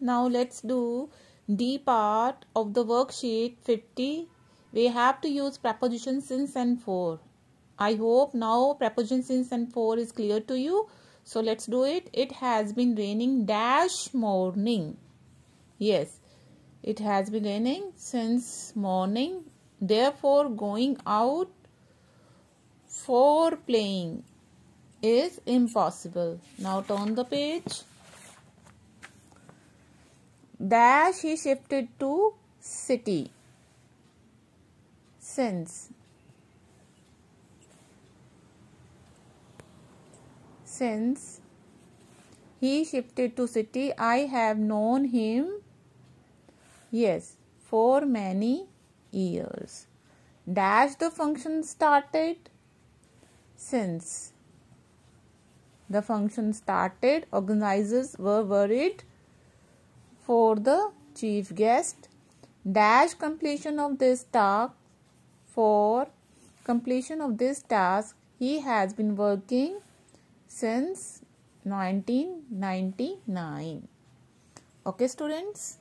Now let's do D part of the worksheet 50. We have to use preposition since and for. I hope now preposition since and for is clear to you. So let's do it. It has been raining dash morning. Yes, it has been raining since morning. Therefore, going out for playing is impossible. Now turn the page. Dash he shifted to city. Since since he shifted to city, I have known him. Yes for many years. Dash the function started. Since the function started, organizers were worried for the chief guest. Dash completion of this task. For completion of this task he has been working since 1999 okay students